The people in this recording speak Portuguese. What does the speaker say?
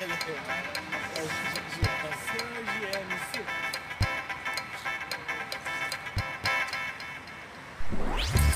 Ela é, é o GMC.